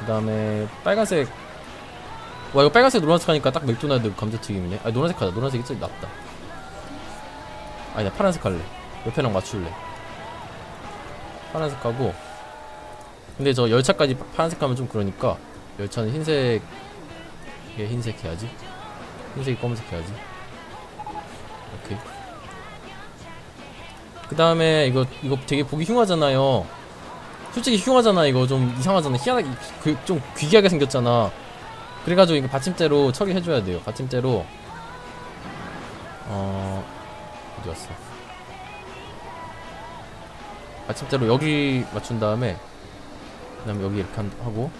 그 다음에 빨간색 와 이거 빨간색 노란색 하니까 딱 맥도날드 감자튀김이네. 아 노란색 하자. 노란색이 제일 낫다. 아니 나 파란색 할래. 옆에랑 맞출래. 파란색 하고. 근데 저 열차까지 파- 파란색 하면 좀 그러니까 열차는 흰색 얘 흰색 해야지. 흰색이 검은색 해야지. 오케이. 그 다음에 이거 이거 되게 보기 흉하잖아요 솔직히 흉하잖아. 이거 좀 이상하잖아. 희한하게 그, 좀 귀기하게 생겼잖아. 그래가지고 이거 받침대로 처리해줘야 돼요. 받침대로. 어 어디 갔어? 받침대로 여기 맞춘 다음에 그 다음에 여기 이렇게 한- 하고.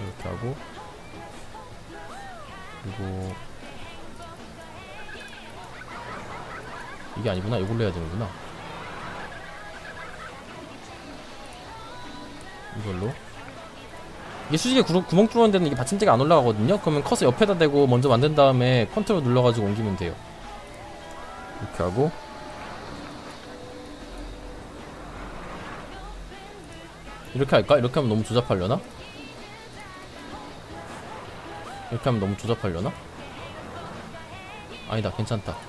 이렇게 하고. 그리고 이게 아니구나. 이걸로 해야 되는구나. 이걸로. 이게 수직에 구멍, 구멍 뚫는 데는 이게 받침대가 안 올라가거든요? 그러면 컷을 옆에다 대고 먼저 만든 다음에 컨트롤 눌러가지고 옮기면 돼요. 이렇게 하고. 이렇게 할까? 이렇게 하면 너무 조잡하려나? 이렇게 하면 너무 조잡하려나? 아니다 괜찮다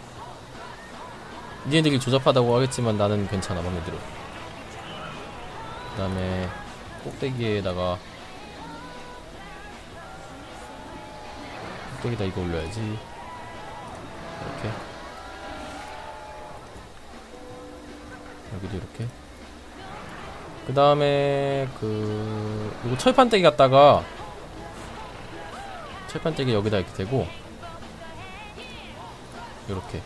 니네들이 조잡하다고 하겠지만 나는 괜찮아 맘에 들어. 그 다음에 꼭대기에다가 꼭대기다 이거 올려야지. 이렇게. 여기도 이렇게. 그 다음에 그 이거 철판대기 갖다가 철판대기 여기다 이렇게 대고. 이렇게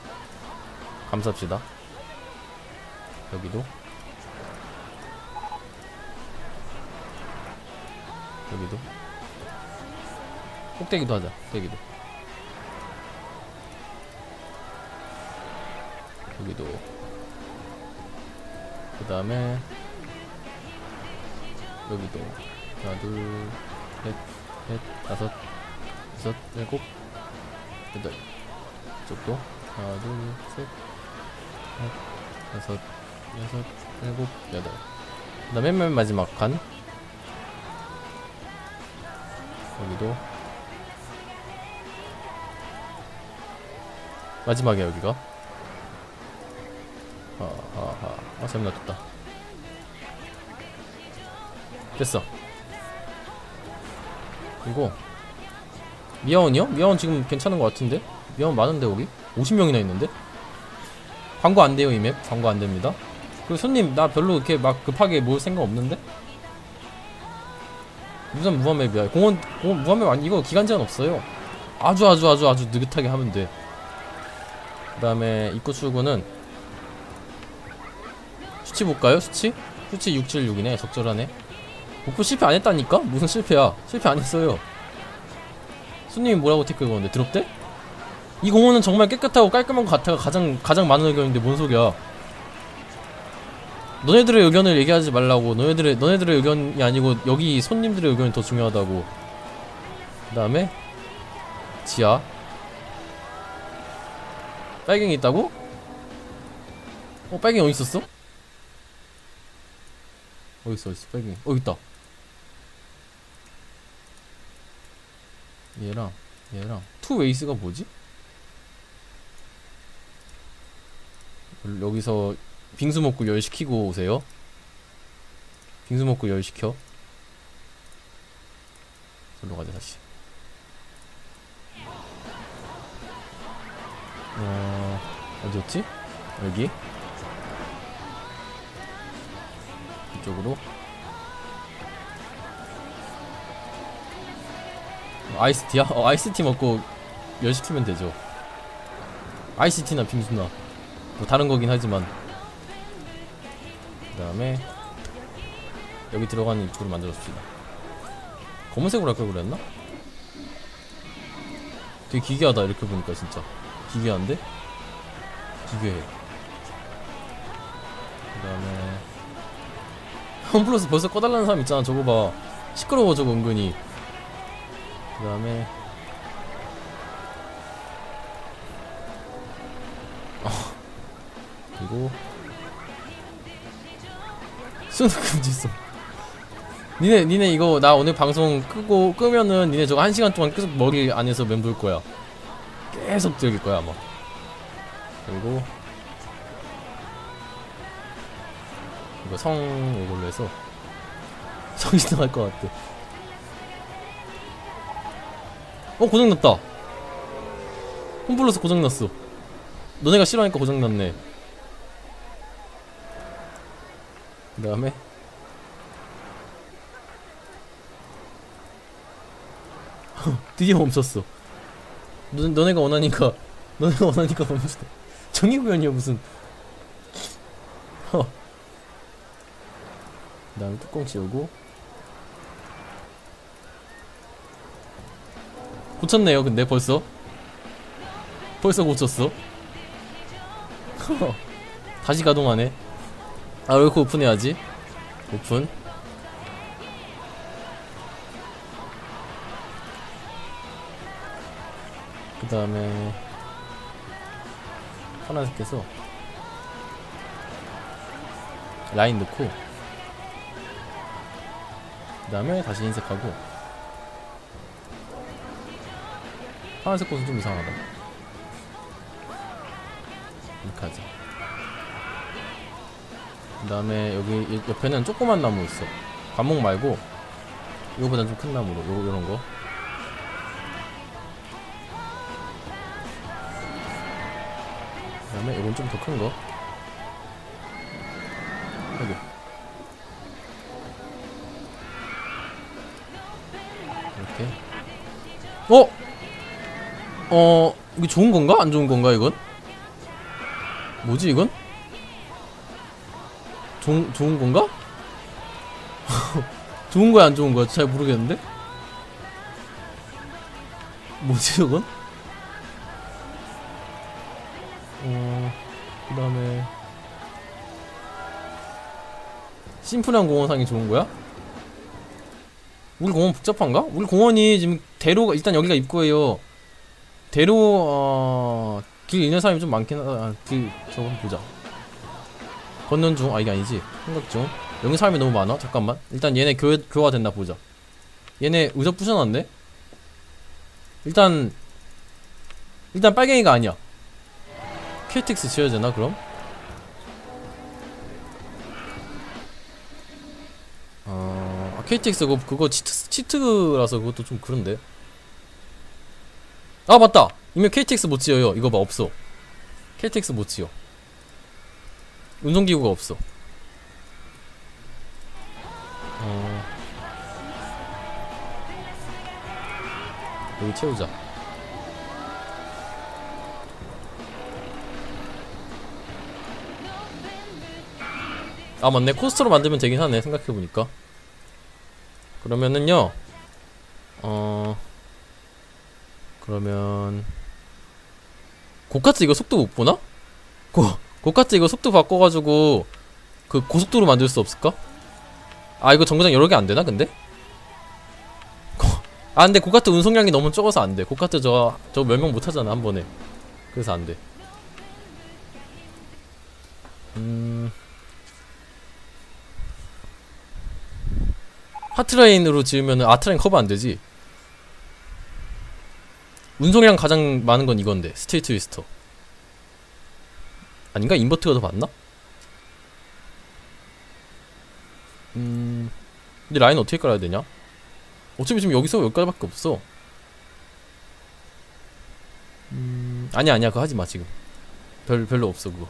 감쌉시다. 여기도. 여기도. 꼭대기도 하자 꼭대기도. 여기도. 그 다음에 여기도. 하나 둘셋넷 다섯 여섯 일곱 여덟. 이쪽도. 하나 둘셋. 넷, 다섯, 여섯, 일곱, 여덟. 그 다음에 맨 마지막 칸. 여기도. 마지막에 여기가. 아, 아, 아, 아, 잘못 놔뒀다. 됐어. 그리고, 미아원이요? 미아원 지금 괜찮은 것 같은데? 미아원 많은데, 여기? 50명이나 있는데? 광고 안 돼요 이 맵 광고 안 됩니다. 그 손님 나 별로 이렇게 막 급하게 모을 생각 없는데 무슨 무한맵이야 공원 공원 무한맵 아니 이거 기간 제한 없어요. 아주 아주 아주 아주 느긋하게 하면 돼. 그 다음에 입구 출구는 수치 볼까요 수치? 수치 676이네 적절하네. 목표 실패 안 했다니까? 무슨 실패야? 실패 안 했어요. 손님이 뭐라고 댓글 거는데 드롭대? 이 공원은 정말 깨끗하고 깔끔한 것 같아가 가장 가장 많은 의견인데 뭔 소리야? 너네들의 의견을 얘기하지 말라고. 너네들의 너네들의 의견이 아니고 여기 손님들의 의견이 더 중요하다고. 그 다음에 지하. 빨갱이 있다고? 어 빨갱이 어디 있었어? 어디 있어 어디 있어 빨갱이. 어 있다. 얘랑 얘랑 two ways가 뭐지? 여기서 빙수 먹고 열 식히고 오세요. 빙수 먹고 열 시켜. 절로 가자 다시. 어 어디였지? 여기. 이쪽으로. 어, 아이스티야? 어 아이스티 먹고 열 시키면 되죠. 아이스티나 빙수나. 뭐 다른 거긴 하지만. 그 다음에 여기 들어가는 입구를 만들어줍시다. 검은색으로 할걸 그랬나? 되게 기괴하다 이렇게 보니까 진짜. 기괴한데? 기괴해. 그 다음에 홈플러스 벌써 꺼달라는 사람 있잖아 저거 봐. 시끄러워 저거 은근히. 그 다음에 그리고 수능 금지송 니네 니네 이거 나 오늘 방송 끄고 끄면은 니네 저거 한 시간 동안 계속 머리 안에서 맴돌 거야. 계속 들릴 거야 아마. 그리고 이거 성 이걸로 해서 나갈 것 같아. 어 고장났다. 홈플러스 고장났어. 너네가 싫어하니까 고장났네 그 다음에 드디어 멈췄어. 너, 너네가 원하니까 너네가 원하니까 멈췄어 정의구현이야 무슨. 그 다음에 뚜껑 치우고. 고쳤네요 근데 벌써. 벌써 고쳤어. 다시 가동하네 아 이렇게 오픈해야지? 오픈? 그 다음에 하나씩 해서 라인 넣고 그 다음에 다시 인색하고 파란색 꽃은 좀 이상하다. 이렇게 하자 그 다음에 여기 옆에는 조그만 나무 있어 과목 말고 이거보단 좀 큰 나무로 요, 요런 거 그 다음에 이건 좀 더 큰 거 아이고 이렇게 어? 어 이게 좋은 건가? 안 좋은 건가 이건? 뭐지 이건? 좋은, 좋은 건가? 좋은 거야 안 좋은 거야 잘 모르겠는데? 뭐지 이건? 어... 그 다음에 심플한 공원상이 좋은 거야? 우리 공원 복잡한가? 우리 공원이 지금 대로가 일단 여기가 입구예요 대로 어... 길 잃는 사람이 좀 많긴 하다 아, 길 저거 한번 보자 걷는 중, 아 이게 아니지. 생각 중. 여기 사람이 너무 많아? 잠깐만. 일단 얘네 교, 교화 됐나 보자. 얘네 의자 부셔놨네? 일단 일단 빨갱이가 아니야. KTX 지어야 되나 그럼? 어... 아, KTX 그거, 그거 치트, 치트라서 그것도 좀 그런데. 아 맞다! 이미 KTX 못 지어요. 이거 봐 없어. KTX 못 지어 운송기구가 없어. 어... 여기 채우자. 아 맞네. 코스터로 만들면 되긴 하네 생각해보니까. 그러면은요 어... 그러면 고카츠 이거 속도 못 보나? 고 고카츠 이거 속도 바꿔가지고 그 고속도로 만들 수 없을까? 아 이거 정거장 여러 개 안 되나 근데? 고, 아 근데 고카트 운송량이 너무 적어서 안 돼. 고카트 저 저 몇 명 못 하잖아 한 번에. 그래서 안 돼. 음. heartline으로 지으면은 heartline 커버 안 되지. 운송량 가장 많은 건 이건데 steel twister. 아닌가? 인버트가 더 많나? 음... 근데 라인 어떻게 깔아야 되냐? 어차피 지금 여기서 여기까지밖에 없어 음... 아니야 아니야 그거 하지마 지금 별, 별로 없어 그거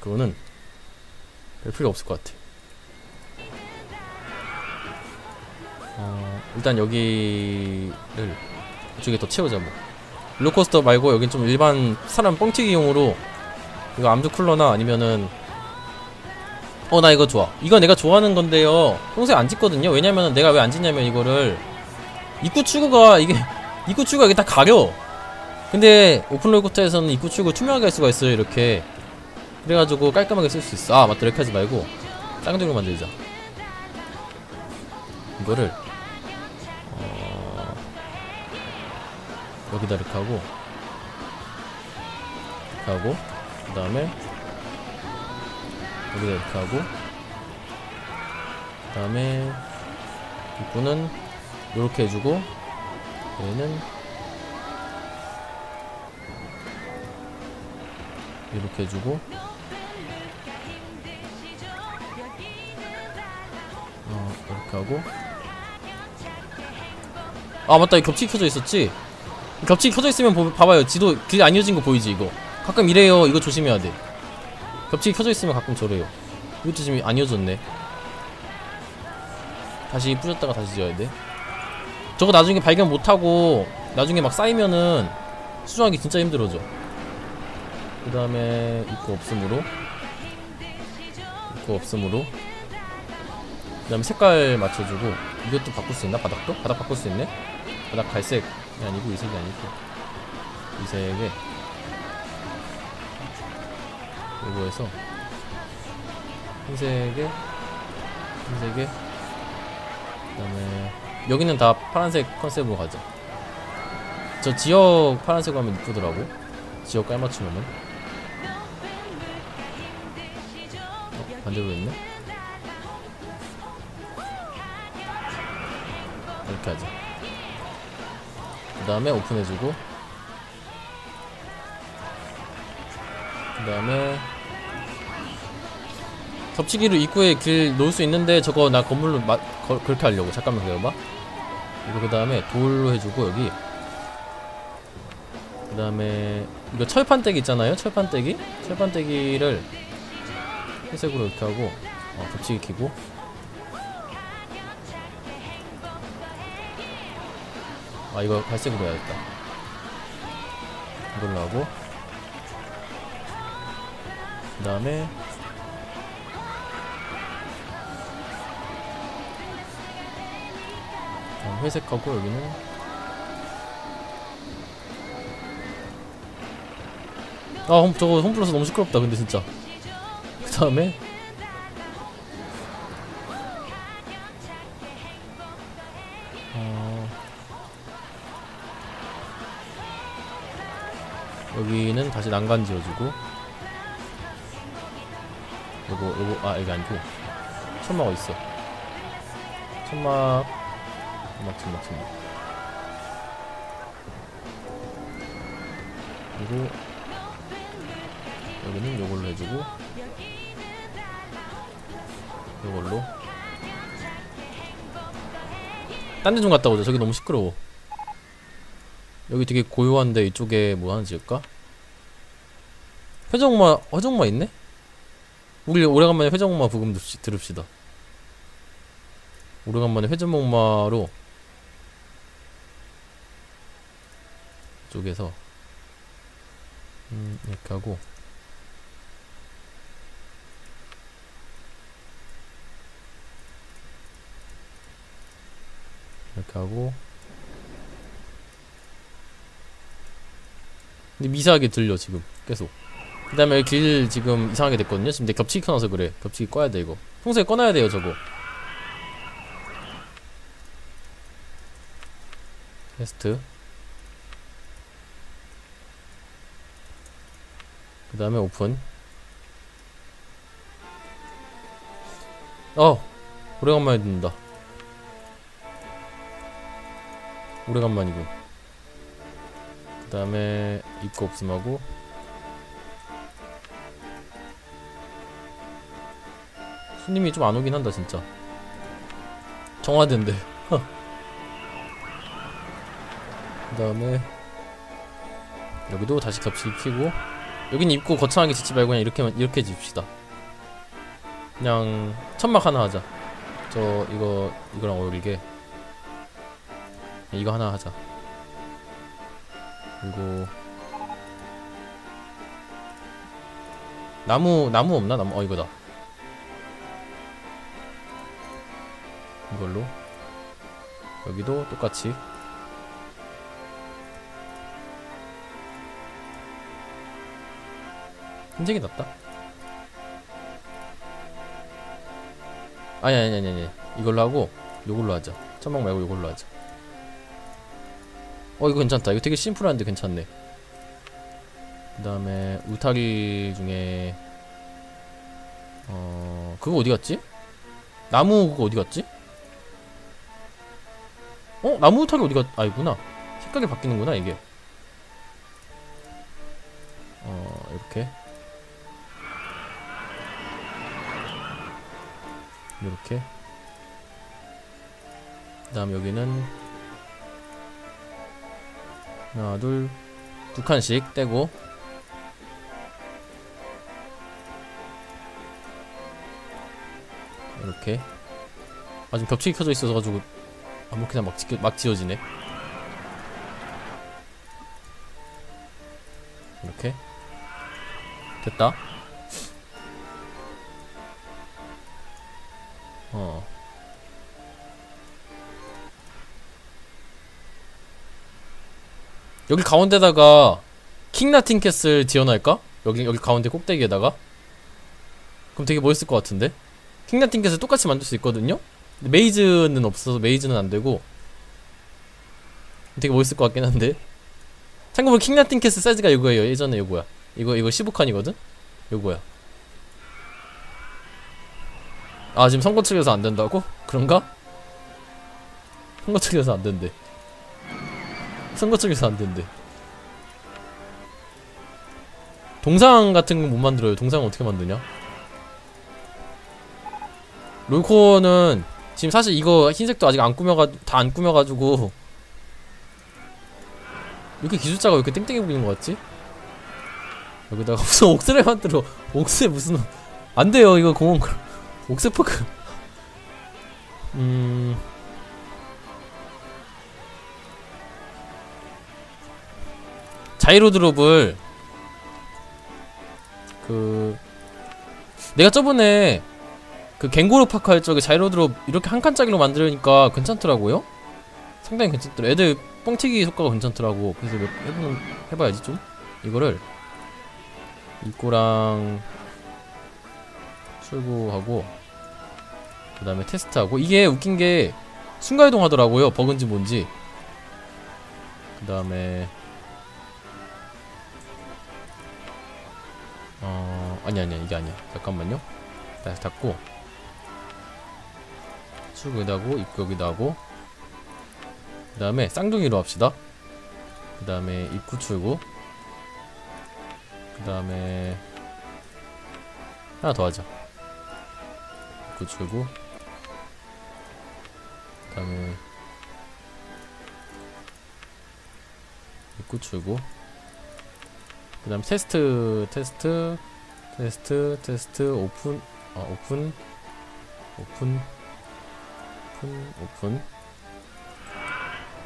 그거는 별 필요 없을 것 같아 어... 일단 여기를 이쪽에 더 채우자 뭐 롤코스터 말고 여긴 좀 일반 사람 뻥튀기용으로 이거 암드 쿨러나 아니면은 어 나 이거 좋아. 이거 내가 좋아하는 건데요. 평소에 안 찍거든요. 왜냐면은 내가 왜안 찍냐면 이거를 입구 출구가 이게 입구 출구가 이게 다 가려. 근데 오픈롤코터에서는 입구 출구 투명하게 할 수가 있어요 이렇게. 그래가지고 깔끔하게 쓸 수 있어. 아 맞다. 이렇게 하지 말고 쌍둥이로 만들자. 이거를 여기다 이렇게 하고 이렇게 하고 그 다음에 여기다 이렇게 하고 그 다음에 입구는 이렇게 해주고 얘는 이렇게 해주고 어 이렇게 하고. 아 맞다. 이 겹치기 켜져 있었지 겹치기 켜져 있으면 보, 봐봐요. 지도 길 안 이어진 거 보이지 이거? 가끔 이래요. 이거 조심해야 돼. 겹치기 켜져 있으면 가끔 저래요. 이것도 지금 안 이어졌네. 다시 뿌렸다가 다시 지어야 돼. 저거 나중에 발견 못하고 나중에 막 쌓이면은 수정하기 진짜 힘들어져. 그 다음에 입구 없음으로. 입구 없음으로. 그 다음에 색깔 맞춰주고. 이것도 바꿀 수 있나? 바닥도? 바닥 바꿀 수 있네? 바닥 갈색이 아니고 이 색이 아니고 이 색에 요거 해서 흰색에 흰색에 그 다음에 여기는 다 파란색 컨셉으로 가자 저 지역 파란색 하면 이쁘더라고 지역 깔맞추면은 어, 반대로 했네 이렇게 하자 그 다음에 오픈해주고 그 다음에 겹치기로 입구에 길 놓을 수 있는데 저거 나 건물로 마, 거, 그렇게 하려고. 잠깐만 기다려봐. 이거 그 다음에 돌로 해주고 여기. 그 다음에 이거 철판떼기 있잖아요? 철판떼기? 철판떼기를 회색으로 이렇게 하고 어, 겹치기 키고 아 이거 갈색으로 해야겠다. 이걸로 하고. 그 다음에 다음 회색하고 여기는 아 홈, 저거 홈플러스 너무 시끄럽다 근데 진짜. 그 다음에 여기는 다시 난간 지어주고. 요거 요거 아 여기 아니고 천막 어딨어? 천막. 천막 천막 천막. 그리고 여기는 요걸로 해주고. 요걸로. 딴 데 좀 갔다 오자. 저기 너무 시끄러워. 여기 되게 고요한데 이쪽에 뭐 하나 지을까? 회전목마 회전목마 있네? 우리 오래간만에 회전목마 부금 들읍시다. 오래간만에 회전목마로 쪽에서 음 이렇게 하고. 이렇게 하고. 근데 미세하게 들려 지금. 계속 그 다음에 길 지금 이상하게 됐거든요. 지금 내 겹치기 켜놔서 그래. 겹치기 꺼야 돼 이거. 평소에 꺼놔야 돼요 저거. 테스트. 그 다음에 오픈. 어 오래간만에 듣는다. 오래간만이군 그 다음에 입구 없음하고 손님이 좀 안 오긴 한다 진짜. 정화된대 그 다음에 여기도 다시 겹치기 키고 여긴 입구 거창하게 짓지 말고 그냥 이렇게만 이렇게 집시다. 그냥 천막 하나 하자. 저 이거 이거랑 어울리게. 이거 하나 하자. 그리고 나무 나무 없나? 나무 어 이거다 이걸로. 여기도 똑같이. 흰색이 낫다. 아니 아니 아니 아니. 이걸로 하고 요걸로 하자. 천막 말고 요걸로 하자. 어 이거 괜찮다. 이거 되게 심플한데 괜찮네. 그 다음에 울타리 중에 어 그거 어디 갔지? 나무 그거 어디 갔지? 어? 나무 털이 어디 갔? 아니구나. 색깔이 바뀌는구나 이게. 어 이렇게. 이렇게. 그 다음 여기는 하나 둘 두 칸씩 떼고. 이렇게. 아 지금 겹치기 켜져 있어서 가지고 아무렇게나 막, 지, 막 지어지네. 이렇게. 됐다. 어. 여기 가운데다가 킹나틴 캐슬 지어놓을까? 여기 여기 가운데 꼭대기에다가? 그럼 되게 멋있을 것 같은데? 킹나틴 캐슬 똑같이 만들 수 있거든요? maze는 없어서 maze는 안 되고 되게 멋있을 것 같긴 한데. 참고로 킹나틴 캐슬 사이즈가 이거예요. 예전에 이거야. 이거 이거 15칸이거든? 이거야. 아 지금 선거 측에서 안 된다고? 그런가? 선거 측에서 안 된대. 선거 측에서 안 된대. 동상 같은 거 못 만들어요. 동상 어떻게 만드냐? 롤코어는 지금 사실 이거 흰색도 아직 안 꾸며가 다 안 꾸며가지고. 이렇게 기술자가 왜 이렇게 땡땡해 보이는 것 같지? 여기다가 무슨 옥스를 만들어. 옥스에 무슨 안 돼요 이거 공원 옥스퍼크. 음. 자이로 드롭을 그 내가 저번에 그 갱고로 파크 할 적에 자이로 드롭 이렇게 한 칸짜리로 만들으니까 괜찮더라고요. 상당히 괜찮더라. 애들 뻥튀기 효과가 괜찮더라고. 그래서 몇, 해보는 해봐야지 좀. 이거를 입고랑 출고하고 그 다음에 테스트하고 이게 웃긴 게 순간이동 하더라고요. 버그인지 뭔지. 그 다음에 어 아니 아니야 이게 아니야 잠깐만요 다시 닫고 출구 여기다 하고 입구 여기다 하고 그 다음에 쌍둥이로 합시다. 그 다음에 입구 출구 그 다음에 하나 더 하자. 입구 출구 그 다음에 입구 출구 그 다음 테스트 테스트 테스트 테스트 오픈 아 오픈 오픈 오픈 오픈.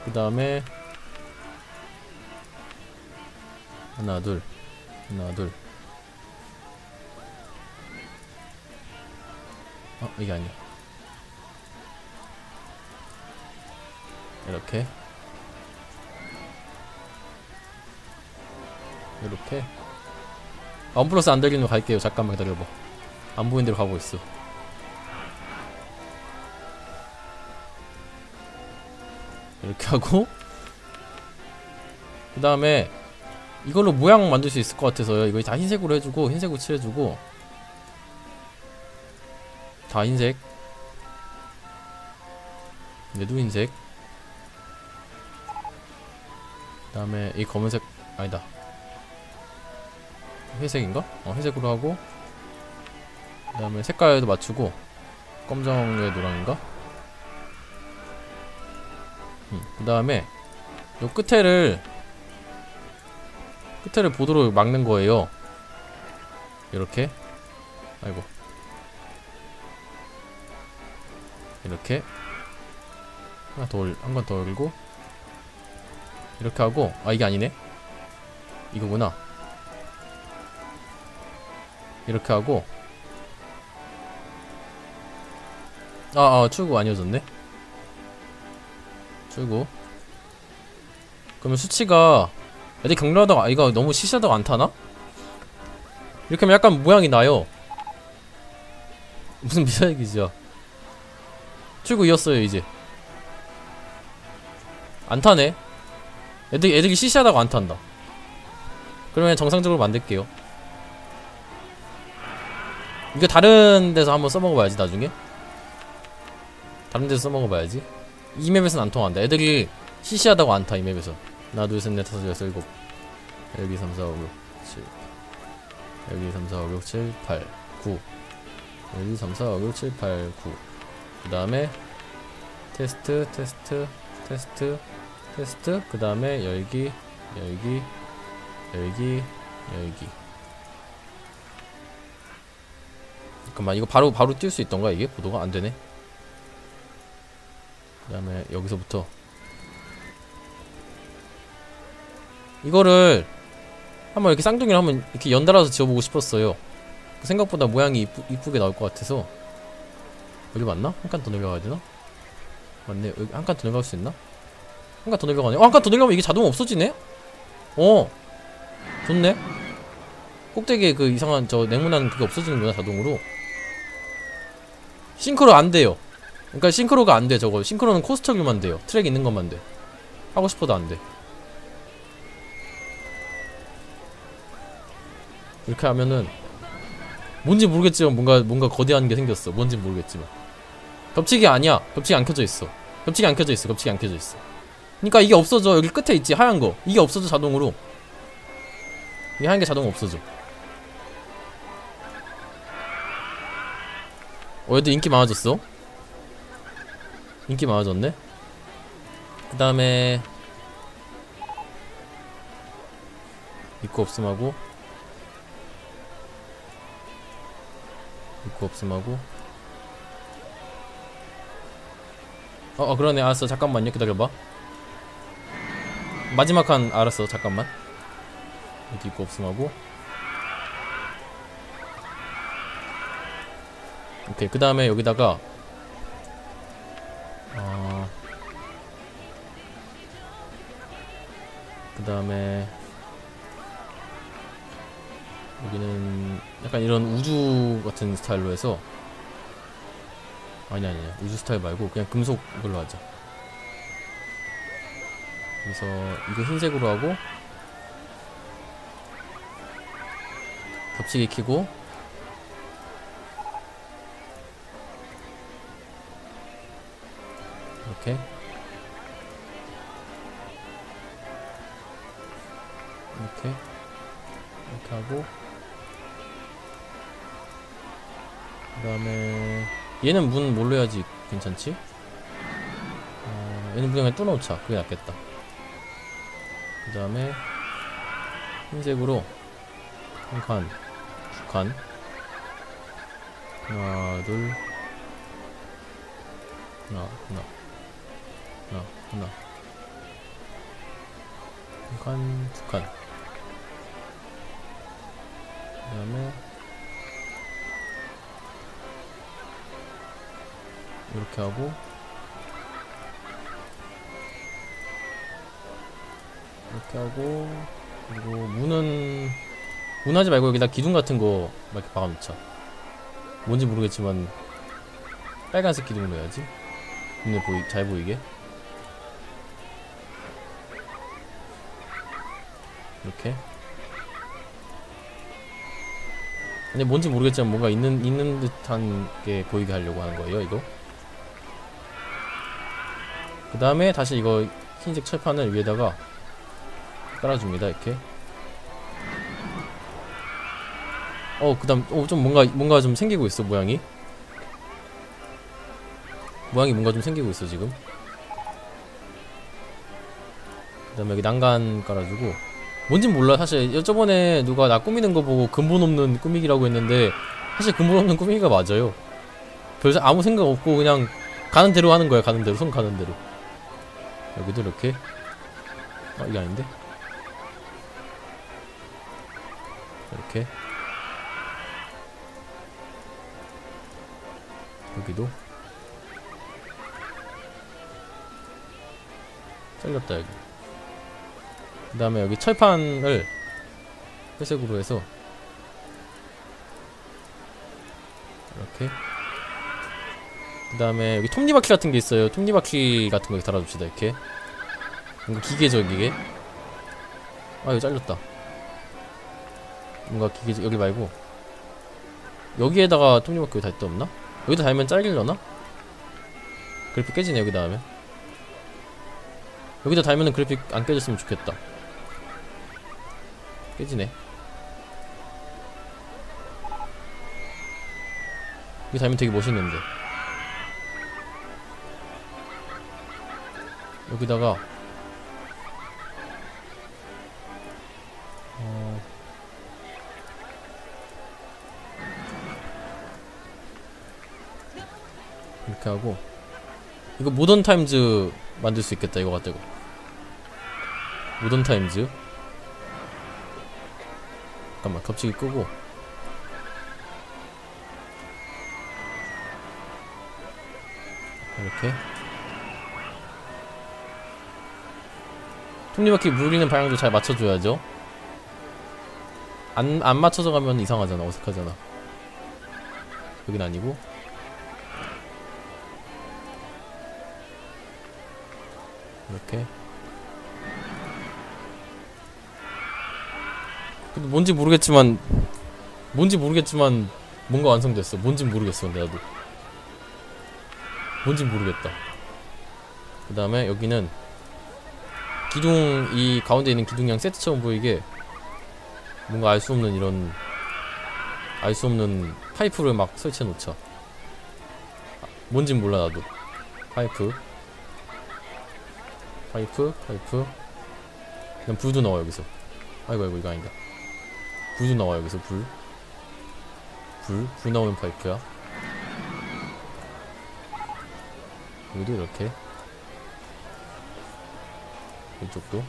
그 다음에 하나 둘. 하나 둘. 어, 이게 아니야. 이렇게. 이렇게. 언플러스 안 들리는 거 갈게요. 잠깐만 기다려봐. 안 보이는 대로 가고 있어 이렇게 하고. 그 다음에 이걸로 모양 만들 수 있을 것 같아서요. 이거 다 흰색으로 해주고 흰색으로 칠해주고. 다 흰색. 얘도 흰색. 그 다음에 이 검은색 아니다. 회색인가? 어 회색으로 하고. 그 다음에 색깔도 맞추고. 검정에 노랑인가? 음, 그 다음에 요 끝에를 끝에를 보도록 막는 거예요. 이렇게. 아이고. 이렇게. 하나 더한 번더 올리고. 이렇게 하고. 아 이게 아니네. 이거구나. 이렇게 하고. 아, 아 출구 아니어졌네 출구 그러면 수치가 애들 경로하다가 아, 이거 너무 시시하다가 안 타나? 이렇게 하면 약간 모양이 나요. 무슨 미사일기지야 출구 이었어요 이제. 안 타네. 애들, 애들이 시시하다가 안 탄다. 그러면 정상적으로 만들게요. 이거 다른 데서 한번 써먹어봐야지 나중에. 다른 데서 써먹어봐야지 이 맵에서는 안 통한다. 애들이 시시하다고 안타 이 맵에서. 하나 둘셋넷 다섯 여섯 일곱. 여기 3 4 5 6 7 여기 3 4 5 6 7 8 9 여기 3 4 5 6 7 8 9그 다음에 테스트 테스트 테스트 테스트. 그 다음에 열기 열기 열기 열기. 잠깐만 이거 바로 바로 뛸 수 있던가 이게? 보도가 안 되네. 그 다음에 여기서부터 이거를 한번 이렇게 쌍둥이를 한번 이렇게 연달아서 지어보고 싶었어요. 생각보다 모양이 이쁘, 이쁘게 나올 것 같아서 여기 맞나? 한 칸더 내려가야 되나? 맞네 여기 한 칸더 내려갈 수 있나? 한 칸더 내려가네. 어, 한 칸더 내려가면 이게 자동 없어지네? 어, 좋네. 꼭대기에 그 이상한 저 네모난 그게 없어지는구나 자동으로. 싱크로 안 돼요. 그러니까 싱크로가 안 돼 저거. 싱크로는 코스터 류만 돼요. 트랙 있는 것만 돼. 하고 싶어도 안 돼. 이렇게 하면은 뭔지 모르겠지만 뭔가 뭔가 거대한 게 생겼어. 뭔지 모르겠지만. 겹치기 아니야. 겹치기 안 켜져 있어. 겹치기 안 켜져 있어. 겹치기 안 켜져 있어. 그러니까 이게 없어져. 여기 끝에 있지 하얀 거. 이게 없어져 자동으로. 이 하얀 게 자동 없어져. 어, 얘도 인기 많아졌어. 인기 많아졌네. 그 다음에 입구 없음하고 입구 없음하고. 어, 어 그러네. 알았어. 잠깐만요. 기다려봐. 마지막 칸 알았어. 잠깐만. 여기 입구 없음하고. 오케이. 그 다음에 여기다가 다음에 여기는 약간 이런 우주 같은 스타일로 해서 아니 아니 우주 스타일 말고 그냥 금속 이걸로 하자 그래서 이거 흰색으로 하고 겹치기 키고 이렇게 이렇게. 이렇게 하고. 그 다음에 얘는 문 뭘로 해야지 괜찮지? 어, 얘는 그냥 뚫어놓자. 그게 낫겠다. 그 다음에 흰색으로 한 칸, 두 칸. 하나, 둘. 하나, 하나. 하나, 하나. 한 칸, 두 칸. 그 다음에 이렇게 하고 이렇게 하고 그리고 문은 문 하지 말고 여기다 기둥 같은 거 막 이렇게 박아놓자. 뭔지 모르겠지만 빨간색 기둥으로 해야지. 눈에 보이 잘 보이게. 이렇게 근데 뭔지 모르겠지만 뭔가 있는 있는 듯한 게 보이게 하려고 하는 거예요 이거? 그 다음에 다시 이거 흰색 철판을 위에다가 깔아줍니다 이렇게. 어 그 다음 어 좀 뭔가 뭔가 좀 생기고 있어 모양이. 모양이 뭔가 좀 생기고 있어 지금. 그 다음에 여기 난간 깔아주고 뭔진 몰라. 사실 저번에 누가 나 꾸미는 거 보고 근본 없는 꾸미기라고 했는데 사실 근본 없는 꾸미기가 맞아요. 별 아무 생각 없고 그냥 가는 대로 하는 거야. 가는 대로 손 가는 대로. 여기도 이렇게. 아 이게 아닌데? 이렇게. 여기도. 잘렸다 여기 그 다음에 여기 철판을 회색으로 해서 이렇게. 그 다음에 여기 톱니바퀴 같은 게 있어요. 톱니바퀴 같은 거 달아줍시다 이렇게. 뭔가 기계적 이게. 아 이거 잘렸다. 뭔가 기계적 여기 말고. 여기에다가 톱니바퀴 달데 없나? 여기다 달면 잘릴려나? 그래픽 깨지네 여기다 하면 여기다 달면은 그래픽 안 깨졌으면 좋겠다 깨지네. 여기 달면 되게 멋있는데. 여기다가 어... 이렇게 하고 이거 모던 타임즈 만들 수 있겠다 이거 갖다가 모던 타임즈 잠깐만 겹치기 끄고. 이렇게. 톱니바퀴 물리는 방향도 잘 맞춰줘야죠. 안, 안 맞춰져 가면 이상하잖아. 어색하잖아. 여긴 아니고 뭔지 모르겠지만 뭔지 모르겠지만 뭔가 완성됐어. 뭔지 모르겠어 나도. 뭔지 모르겠다. 그 다음에 여기는 기둥 이 가운데 있는 기둥이랑 세트처럼 보이게 뭔가 알 수 없는 이런 알 수 없는 파이프를 막 설치해 놓자. 뭔진 몰라 나도. 파이프. 파이프 파이프. 그냥 불도 나와 여기서. 아이고 아이고 이거 아니다 불도 나와 여기서 불. 불, 불 나오는 파이프야? 여기도 이렇게? 이쪽도?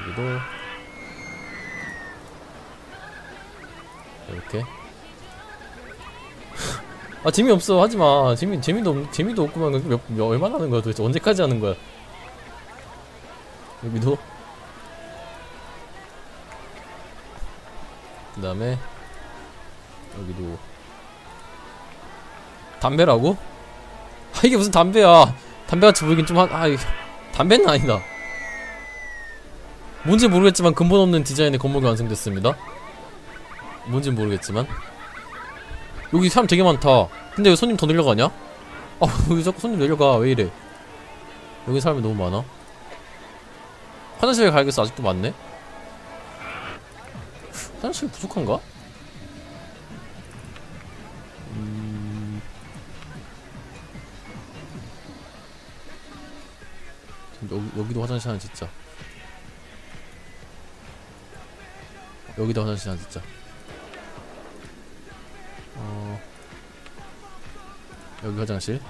여기도? 이렇게? 아 재미없어. 하지마. 재미 재미도 없, 재미도 없구만. 그 몇, 몇 얼마나 하는 거야 도대체? 언제까지 하는 거야 여기도. 그 다음에 여기도. 담배라고? 아 이게 무슨 담배야. 담배같이 보이긴 좀 한.. 아 이게 담배는 아니다. 뭔지 모르겠지만 근본 없는 디자인의 건물이 완성됐습니다. 뭔진 모르겠지만. 여기 사람 되게 많다. 근데 왜 손님 더 내려가냐? 아 왜 자꾸 손님 내려가. 왜 이래? 여기 사람이 너무 많아 화장실에 가야겠어 아직도 많네? 화장실 부족한가? 음... 여기, 여기도 화장실 하나 진짜 여기다 화장실 하나 진짜 어... 여기 화장실.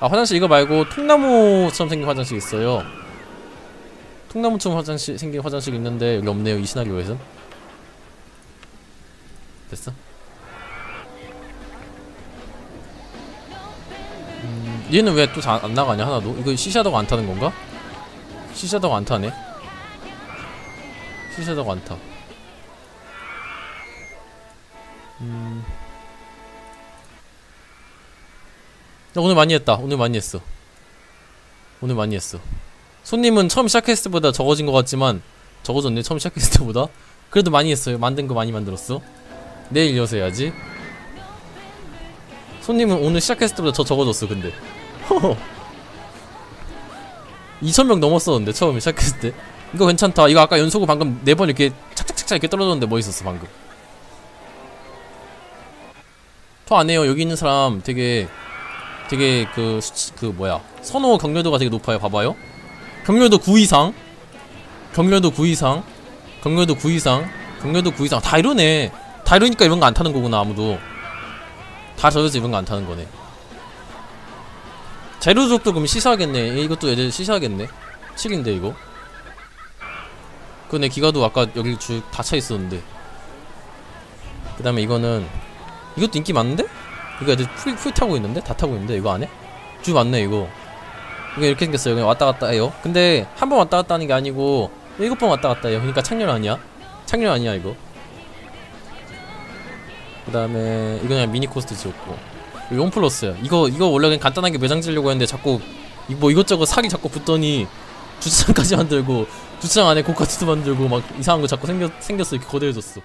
아 화장실 이거 말고 통나무처럼 생긴 화장실 있어요 통나무처럼 화장실 생긴 화장실 있는데 여기 없네요 이 시나리오에선 됐어? 음, 얘는 왜 또 안 나가냐 하나도? 이거 시샤도가 안 타는 건가? 시샤도가 안 타네 시샤도가 안 타. 음. 나 오늘 많이 했다. 오늘 많이 했어. 오늘 많이 했어. 손님은 처음 시작했을 때보다 적어진 것 같지만 적어졌네 처음 시작했을 때보다. 그래도 많이 했어요. 만든 거 많이 만들었어. 내일 이어서 해야지. 손님은 오늘 시작했을 때보다 더 적어졌어 근데. 2천명 넘었었는데 처음에 시작했을 때. 이거 괜찮다. 이거 아까 연속으로 방금 네 번 이렇게 착착착착 이렇게 떨어졌는데 멋있었어 방금? 토 안해요. 여기 있는 사람 되게 되게 그, 수치, 그 뭐야. 선호 경려도가 되게 높아요. 봐봐요 경려도 9 이상. 경려도 9 이상. 경려도 9 이상. 경려도 9 이상. 다 이러네. 다 이러니까 이런 거 안 타는 거구나 아무도. 다 저여서 이런 거 안 타는 거네. 재료족도 그럼 시사하겠네. 이것도 애들 시사하겠네. 7인데 이거? 그네 기가도 아까 여기 줄 다 차 있었는데. 그 다음에 이거는 이것도 인기 많은데? 이거 애들 풀, 풀 타고 있는데? 다 타고 있는데? 이거 안에? 줄 많네 이거 이거 이렇게 생겼어요. 그냥 왔다 갔다 해요. 근데 한 번 왔다 갔다 하는 게 아니고 일곱 번 왔다 갔다 해요. 그러니까 창렬 아니야? 창렬 아니야 이거? 그 다음에 이거 그냥 미니 코스터 지었고. 이거 용 플러스야. 이거 이거 원래 그냥 간단하게 매장 지려고 했는데 자꾸 이- 뭐 이것저것 살이 자꾸 붙더니 주차장까지 만들고 주차장 안에 고카트도 만들고 막 이상한 거 자꾸 생겨, 생겼어. 이렇게 거대해졌어